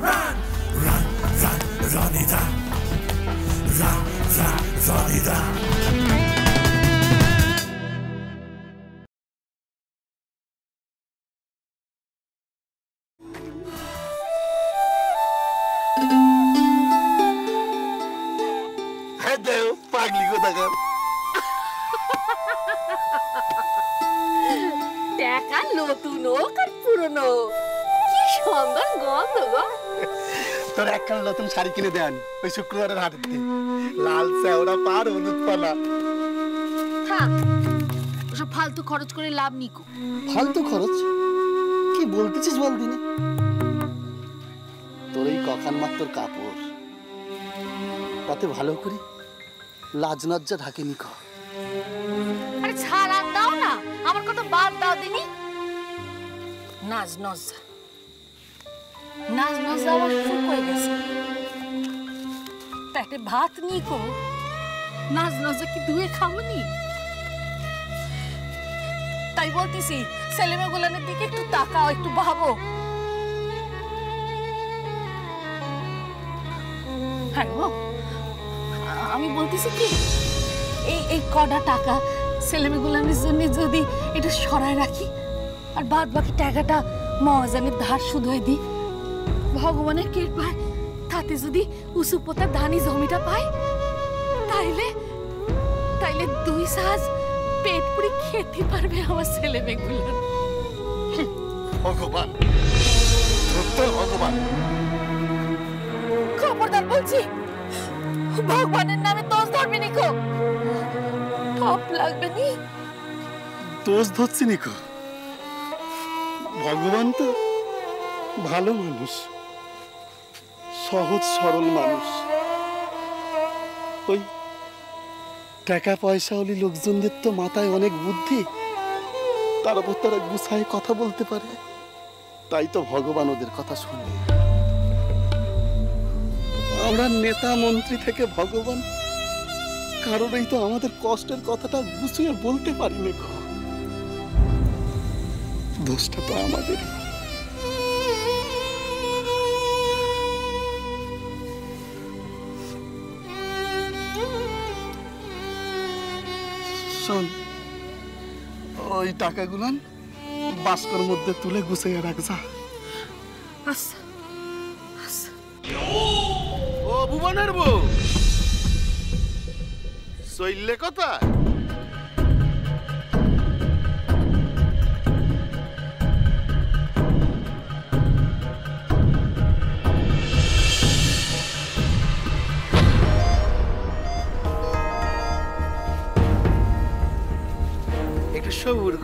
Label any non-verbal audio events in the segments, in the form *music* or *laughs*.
run run run run it down run run run it down একখান নতুন শাড়ি কিনে দেন। ওই শুক্রবারের হাটেতে। লাল শ্যাওড়া পার হলুদ পালা। থাক ওসব ফালতু খরচ করে লাভ নিকো ফালতু খরচ? কি বলতেছিস বল দিনে? তোর এই কখান মাত্র কাপড়। তাতে ভালো করে লাজ লজ্জা ঢাকেনি ক। আরে ছাড় আর দাও না। আমার কথা বাদ দাও দিনি। নাজ নজা নাজ নজা আমার সুখ হয়ে গেছে। তাতে ভাত নিকো নাজ নজা কি ধুয়ে খাব তাই বলতেছি ছেলেমে গুলানের দিকে একটু তাকাও, একটু ভাবো। হ্যাঁ আমি বলতেছি কি, এই এই কটা টাকা ছেলেমেগুলানের জন্য যদি এটা সরায় রাখি, আর বাদ বাকি টাকাটা মহাজানের ধার শুধু দিই। ভগবানের কৃপায় তাতে যদি উঁচু পোতা ধানি জমিটা পাই তাইলে তাইলে দুই সাজ পেট পুরি খেতে পারবে আমার ছেলে মেয়েগুলো। ভগবান ভগবান। খবরদার বলছি ভগবানের নামে দোষ ধরবি নিকো পাপ লাগবে নি। দোষ ধরছি নিকো ভগবান তো ভালো মানুষ। সহজ সরল মানুষ। ওই টাকা পয়সা হলে লোকজনদের তো মাথায় অনেক বুদ্ধি। তার উপর তারা গুছায় কথা বলতে পারে। তাই তো ভগবান ওদের কথা শুনে। আমরা নেতা, মন্ত্রী থেকে ভগবান। কারণেই তো আমাদের কষ্টের কথাটা গুছিয়ে বলতে পারিনি দোষটা তো আমাদের শোন ওই টাকাগুলান বাস্কর মধ্যে তুলে গুছিয়ে রাখ যা। আচ্ছা আচ্ছা। ও ভুবনের বউ। শৈল্যে কথা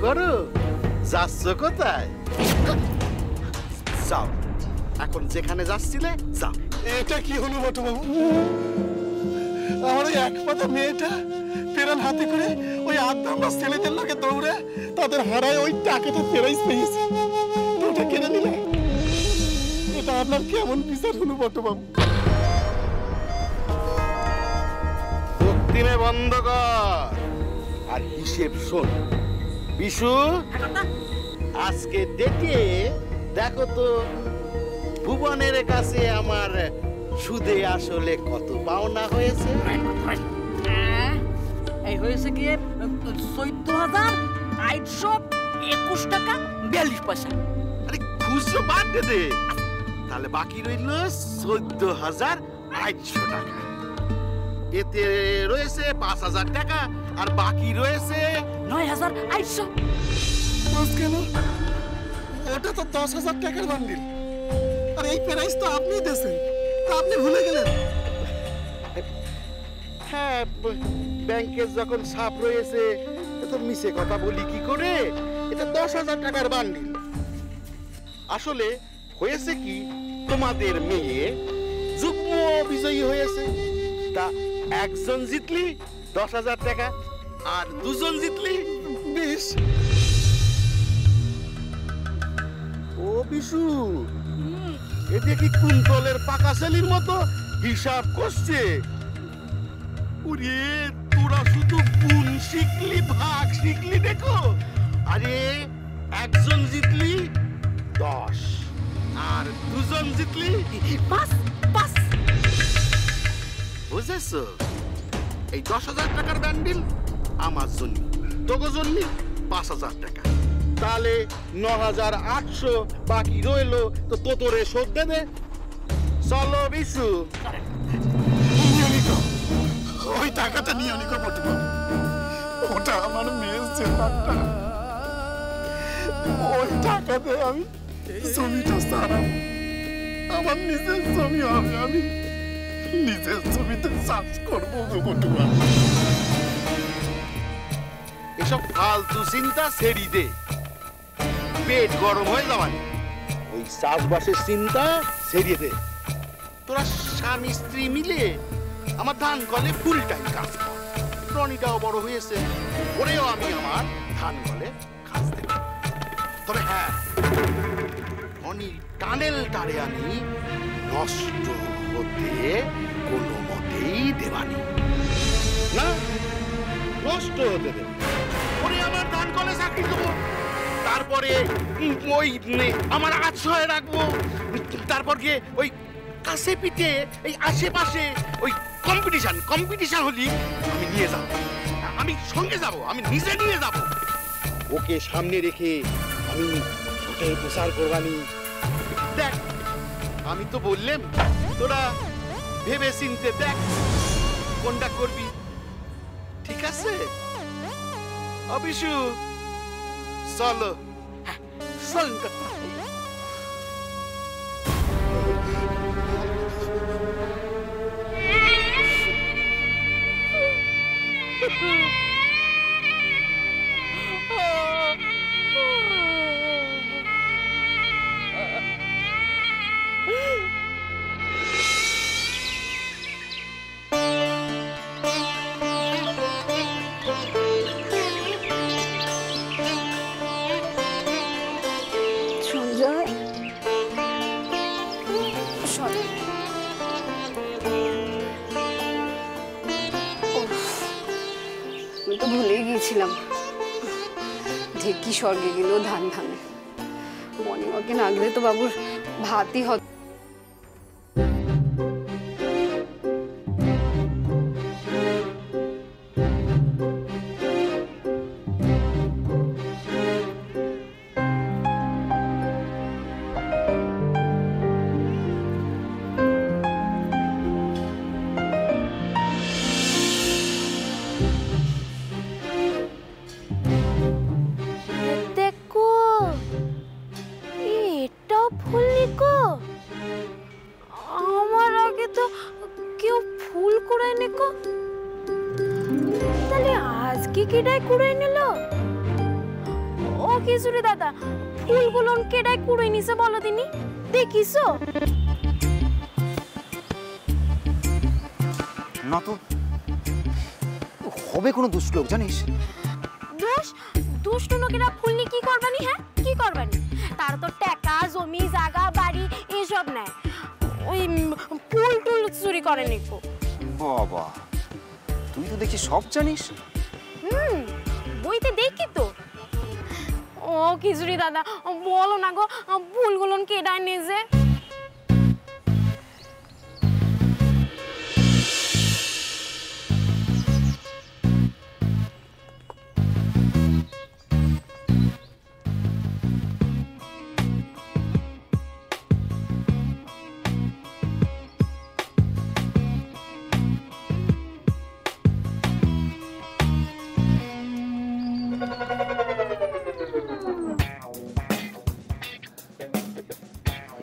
করো যাচ্ছ কোথায়? যাও। এখন যেখানে যাচ্ছিলে যাও। এটা কি হলো বটবাবু আমার ওই এক পাতা মেয়েটা পেরান হাতে করে ওই আদ্দাম্বা ছেলেদের লোকে দৌড়ে তাদের হারায় ওই টাকাটা ফেরাইস পেয়েছে ওটা কেড়ে নিলে। এটা আপনার কেমন বিচার হলো বটবাবু ভক্তিমে বন্ধ কর। আর হিসেব শোন বিশু আজকে ডেকে দেখো তো ভুবনের কাছে আমার সুদে আসলে কত পাওনা হয়েছে? এই হয়েছে গিয়ে চোদ্দ হাজার আটশো একুশ টাকা বিয়াল্লিশ পয়সা। আরে খুচরো বাদ দে দে। তাহলে বাকি রইল চোদ্দ হাজার আটশো টাকা। এতে রয়েছে পাঁচ হাজার টাকা আর বাকি রয়েছে নয় হাজার আটশো। কেন? ওটা তো দশ হাজার টাকার বান্ডিল। আর এই প্রাইস তো আপনি দেশেন তা আপনি ভুলে গেলেন। হ্যাঁ ব- ব্যাংকের যখন ছাপ রয়েছে তো মিছে কথা বলি কি করে? এটা দশ হাজার টাকার বান্ডিল। আসলে হয়েছে কি তোমাদের মেয়ে যুগ্ম বিজয়ী হয়েছে। তা একজন জিতলি দশ হাজার টাকা আর দুজন জিতলি? বিশ। ও বিশু এতে কি কুন্তলের পাকা সেলির মতো হিসাব করছে ওরে তোরা শুধু গুণ শিখলি ভাগ শিখলি দেখো। আরে একজন জিতলি দশ। আর দুজন জিতলি পাস পাস বুঝেছ? এই দশ হাজার টাকার ব্যান্ডিল আমার জন্য। তোকে জন্য পাঁচ হাজার টাকা। তাহলে ন হাজার আটশো বাকি রইল, তো তোতরে শোধ দেবে চলো বিশু। ওই টাকাটা নিয়ে নিকো বটু ওটা আমার মেয়ের চেম্বারটা ওই টাকাতে আমি জমিটা সারাম আমার নিজের জমি হবে, আমি নিজের জমিতে চাষ করব গো বটু বাবু এসব ফালতু চিন্তা ছেড়ি দে। পেট গরম হয়ে যাবানি ওই চাষবাসের চিন্তা ছেড়িয়ে দে। তোরা স্বামী স্ত্রী মিলে আমার ধান কলে ফুল টাইম কাজ কর। রনিটাও বড় হয়েছে, ওরেও আমি আমার ধান কলে কাজ দেব। তবে হ্যাঁ টানেল টারে আমি নষ্ট হতে কোনো মতেই দেবানি। না, নষ্ট হতে দেব ওরে আমার ধান কলে চাকরি দেবো। তারপরে ওই আমার আশ্রয় রাখব। তারপর গিয়ে ওই কাছে পিঠে, এই আশেপাশে ওই কম্পিটিশন কম্পিটিশন হলি আমি নিয়ে যাব। আমি সঙ্গে যাব, আমি নিজে নিয়ে যাব। ওকে সামনে রেখে আমি ওকে প্রচার করবানি। দেখ, আমি তো বললাম, তোরা ভেবে চিনতে দেখ কোনটা করবি। ঠিক আছে? অবিশু চলো চলুন কাকা স্বর্গে গেলেও ধান ধানে মর্নিং ওয়াকে না গেলে তো বাবুর ভাতই হত ফুল তাহলে আজকে কেডাই কুড়াই নিল? ও কিশোরী দাদা ফুলগুলো কেডাই কুড়াই নিছে বলো দিনি। দেখিছো? না তো হবে কোনো দুষ্ট লোক জানিস? দোষ? দুষ্ট লোকেরা ফুল নিয়ে কি করবানি হ্যাঁ? কি করবানি? তার তো টাকা জমি জায়গা বাড়ি এসব নেয় ওই ফুল টুল চুরি করে নিকো। বাবা। তুই তো দেখি সব জানিস। হুম, বইতে দেখি তো। ও খিচুড়ি দাদা, বলো না গো ফুলগুলো কেডায় নিজে?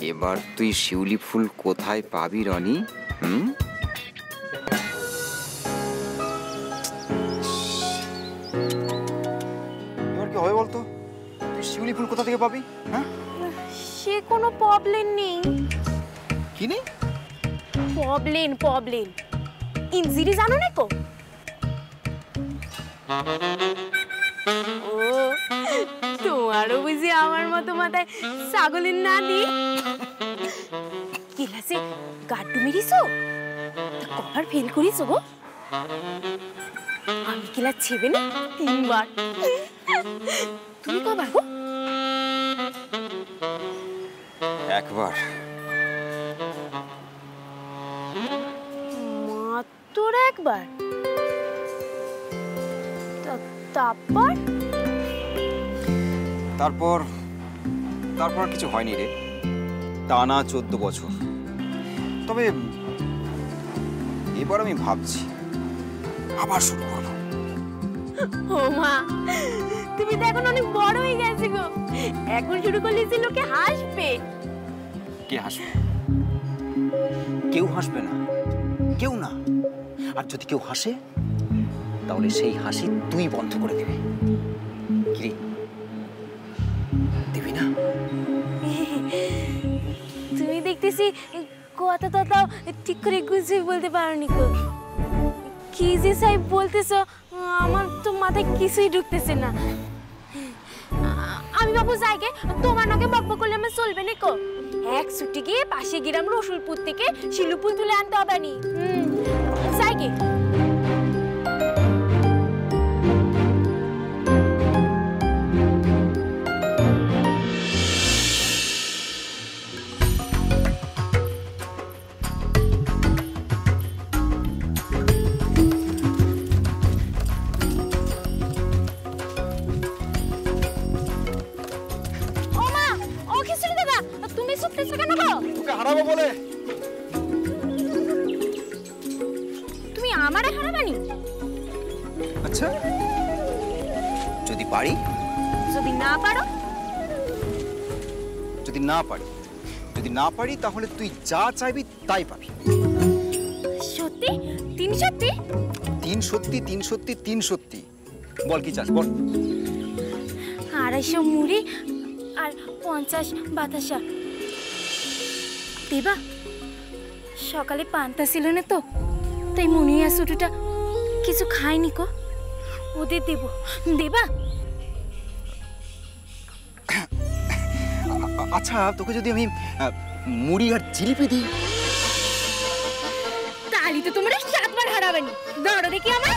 এবার তুই শিউলি ফুল কোথায় পাবি রনি? হুম? এবার কি হবে বলতো? তুই শিউলি ফুল কোথা থেকে পাবি হ্যাঁ? সে কোনো প্রবলেম নেই। কি নেই? প্রবলেম প্রবলেম ইনজিরি জানো না কো ও তোমারও বুঝি আমার মতো মাথায় ছাগলের না দি কিলাসে গাড্ডু মেরিছো? ফেল করিছো গো? আমি কিলা ছেবে না? তিনবার। তুমি কবার গো? একবার। মাত্র একবার? তারপর? তারপর তারপর কিছু হয়নি রে। টানা চোদ্দ বছর। তবে এবার আমি ভাবছি আবার শুরু করব। ও মা তুমি তো এখন অনেক বড় হয়ে গেছে গো। এখন শুরু করলে যে লোকে হাসবে। কে হাসবে? কেউ হাসবে না। কেউ না। আর যদি কেউ হাসে তাহলে সেই হাসি তুই বন্ধ করে দিবি। তুমি কথা তো তাও ঠিক করে গুছিয়ে বলতে পারোনি গো কি যে সাহেব বলতেছো, আমার তো মাথায় কিছুই ঢুকতেছে না। আমি বাবু যাইকে তোমার নাকে বকবক করলে আমার চলবে না কো। এক ছুটি গিয়ে পাশে গিরাম রসুলপুর থেকে শিলুপুল তুলে আনতে হবে নি। হুম যাইগে আমারে হারাবানি? আচ্ছা যদি পারি? যদি না পারো? যদি না পারি যদি না পারি তাহলে তুই যা চাইবি তাই পাবি। সত্যি? তিন সত্যি? তিন সত্যি তিন সত্যি তিন সত্যি। বল কি চাস বল। আড়াইশো মুড়ি আর পঞ্চাশ বাতাসা। দেবা সকালে পান্তা ছিল না তো? তাই মুনিয়া সুটুটা কিছু খায়নি কো? ওদের দেব। দেবা? আচ্ছা তোকে যদি আমি মুড়ি আর জিলিপি দিই? তাহলে তো তোমরা সাতবার হারাবেনি দৌড়ো দেখি আমার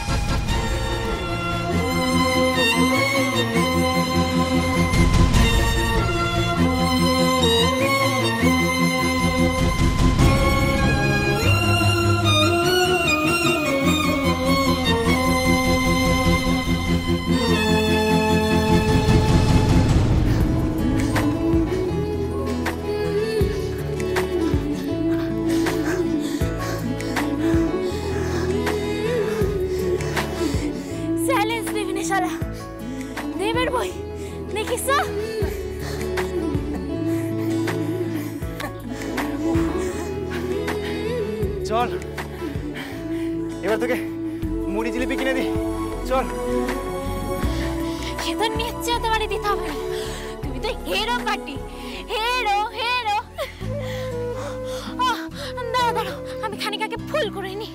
আমি ফুল করে নি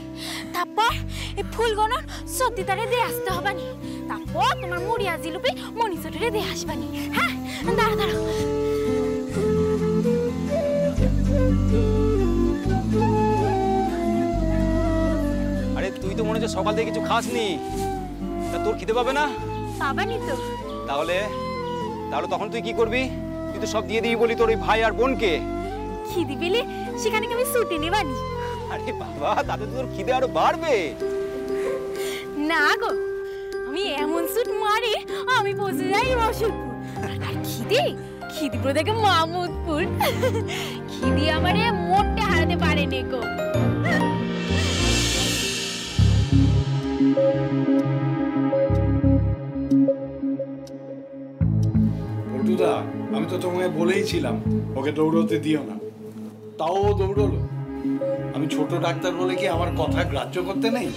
তারপর এই ফুলগুলো সত্যি তারে দিয়ে আসতে হবে নি তারপর তোমার মুড়িয়া জিলুপি মনিষরে দিয়ে আসবানি। হ্যাঁ দাঁড়ো দাঁড়ো আরে তুই তো মনে হচ্ছে সকাল থেকে কিছু খাসনি। তা তোর খিদে পাবে না? পাবানি তো। তাহলে তাহলে তখন তুই কি করবি? তুই তো সব দিয়ে দিবি বলি তোর ওই ভাই আর বোনকে। খিদি পেলে সেখানে কি আমি ছুটি নেবানি? আরে বাবা তাতে তো তোর খিদে আরও বাড়বে। না গো আমি এমন সুট মারি আমি পৌঁছে যাই রসুলপুর। আর খিদি খিদি পুরো দেখে মামুদপুর। খিদি আমারে মোটে হারাতে পারে নে গো। পল্টুদা আমি তো তোমায় বলেইছিলাম ওকে দৌড়তে দিও না। তাও দৌড়লো? আমি ছোট ডাক্তার বলে কি আমার কথা গ্রাহ্য করতে নেই?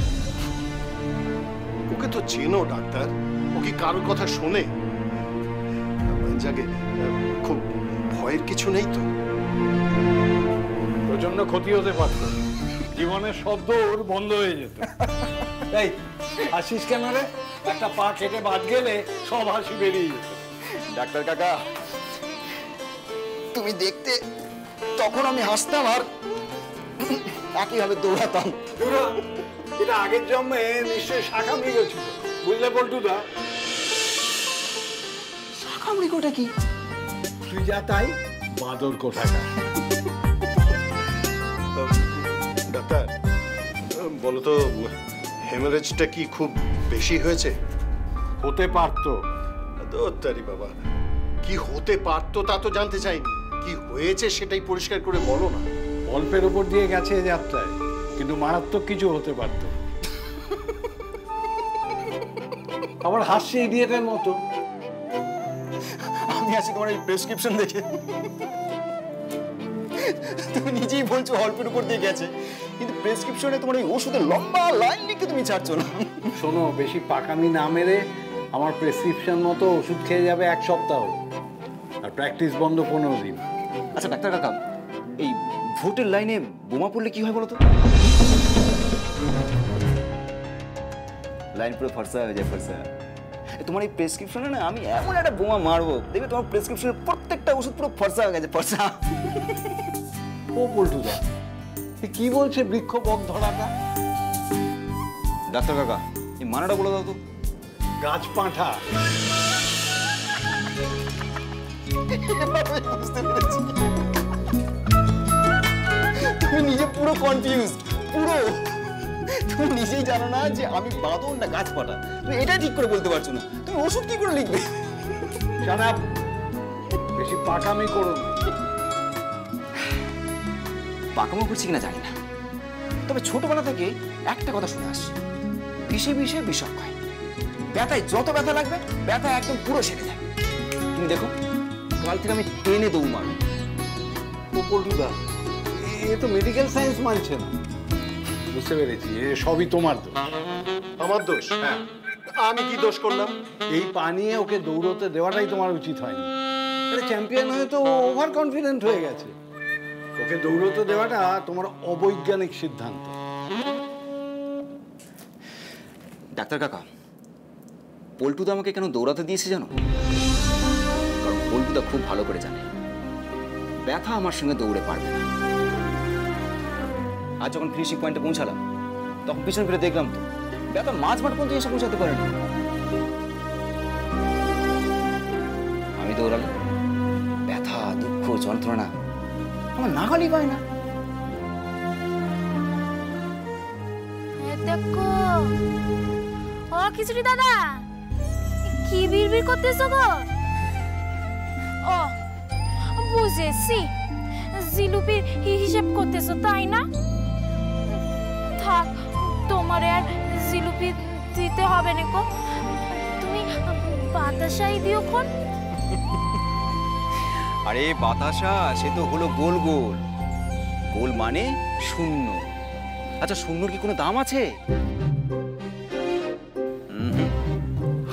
ওকে তো চেনো ডাক্তার। ও কি কারোর কথা শোনে? যাকে খুব ভয়ের কিছু নেই তো? প্রচণ্ড ক্ষতি হতে পারত। জীবনের সব দৌড় বন্ধ হয়ে যেত। *laughs* এই হাসিস কেন রে? একটা পা কেটে বাদ গেলে সব হাসি বেরিয়ে যেত। ডাক্তার কাকা তুমি দেখতে তখন আমি হাসতাম আর একইভাবে দৌড়াতাম দুরা, এটা আগের জন্মে নিশ্চয়ই শাখা মৃগেছিল বুঝলে পল্টুদা? শাখামৃগটা কি? তুই যা তাই বাদর কোথাকার? ডাক্তার বলো তো হেমারেজটা কি খুব বেশি হয়েছে? হতে পারতো। দোত্তারি বাবা কি হতে পারতো তা তো জানতে চাইনি। কি হয়েছে সেটাই পরিষ্কার করে বলো না। অল্পের ওপর দিয়ে গেছে যাত্রায় কিন্তু মারাত্মক কিছু হতে পারত। আমার হাসছে ইডিয়েটের মতো। আমি আছি তোমার এই প্রেসক্রিপশন দেখে। তুমি নিজেই বলছো অল্পের উপর দিয়ে গেছে কিন্তু প্রেসক্রিপশনে তোমার এই ওষুধের লম্বা লাইন লিখে তুমি ছাড়ছো না। শোনো বেশি পাকামি না মেরে আমার প্রেসক্রিপশন মতো ওষুধ খেয়ে যাবে এক সপ্তাহ। আর প্র্যাকটিস বন্ধ পনেরো দিন। আচ্ছা ডাক্তার কাকা এই ভোটের লাইনে বোমা পড়লে কি হয় বলো তো লাইন পুরো ফর্সা হয়ে যায় ফর্সা। তোমার এই প্রেসক্রিপশনে না আমি এমন একটা বোমা মারবো দেখবে তোমার প্রেসক্রিপশনের প্রত্যেকটা ওষুধ পুরো ফর্সা হয়ে গেছে ফর্সা। ও পল্টুদা এ কি বলছে বৃক্ষ বক ধরাটা? ডাক্তার কাকা এই মানাটা বলে দাও তো। গাছ পাঁঠা। *laughs* বুঝতে পেরেছি। তুমি নিজে পুরো কনফিউজ পুরো। তুমি নিজেই জানো না যে আমি বাঁদর না গাছ পাটা তুমি এটা ঠিক করে বলতে পারছ না। তুমি ওষুধ কি করে লিখবে? সারা বেশি পাকামি করো। পাকামো করছি কিনা জানি না। তবে ছোটবেলা থেকে একটা কথা শুনে আসছি বিষে বিষে বিষক হয়। ব্যথায় যত ব্যথা লাগবে ব্যথা একদম পুরো সেরে যায়। তুমি দেখো কাল থেকে আমি টেনে দৌড় মারবো। ও পল্টুদা এ- তো মেডিকেল সায়েন্স মানছে না। বুঝতে পেরেছি এ সবই তোমার দোষ। আমার দোষ? হ্যাঁ। আমি কি দোষ করলাম? এই পানিয়ে ওকে দৌড়তে দেওয়াটাই তোমার উচিত হয়নি। চ্যাম্পিয়ন হয়ে তো ওভার কনফিডেন্ট হয়ে গেছে। ওকে দৌড়তে দেওয়াটা তোমার অবৈজ্ঞানিক সিদ্ধান্ত। ডাক্তার কাকা পল্টুদা আমাকে কেন দৌড়াতে দিয়েছে জানো? কারণ পল্টুদা খুব ভালো করে জানে। ব্যথা আমার সঙ্গে দৌড়ে পারবে না। আজ যখন ফিনিশিং পয়েন্টে পৌঁছালাম, তখন পিছন ফিরে দেখলাম তো ব্যথা মাঝ মাঠ পর্যন্ত এসে পৌঁছাতে পারেনি। আমি দৌড়ালাম। ব্যথা, দুঃখ, যন্ত্রণা, আমার নাগালই পায় না। দেখো, ও খিচুড়ি দাদা, কি বিড়বিড় করতেছো গো? ও, বুঝেছি, জিলুপির হিসেব করতেছো, তাই না? তোমার আর জিলুপি দিতে হবে না তুমি বাতাসাই দিও খন। আরে বাতাসা, সে তো হলো গোল গোল। গোল মানে শূন্য। আচ্ছা শূন্যর কি কোনো দাম আছে?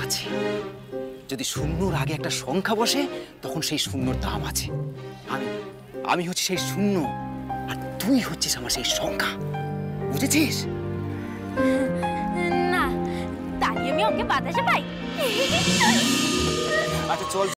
আছে। যদি শূন্যর আগে একটা সংখ্যা বসে, তখন সেই শূন্যর দাম আছে। আমি আমি হচ্ছি সেই শূন্য, আর তুই হচ্ছিস আমার সেই সংখ্যা। বুঝেছিস? না তাই আমি ওকে বাতাসে পাই আচ্ছা চল।